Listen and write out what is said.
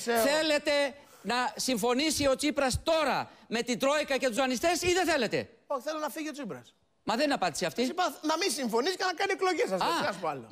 Θέλετε να συμφωνήσει ο Τσίπρας τώρα με την Τρόικα και τους δανειστές ή δεν θέλετε; Όχι, θέλω να φύγει ο Τσιπράς. Μα δεν είναι απάντηση αυτή. Να μην συμφωνήσει και να κάνει εκλογές. Σας Α, άλλο.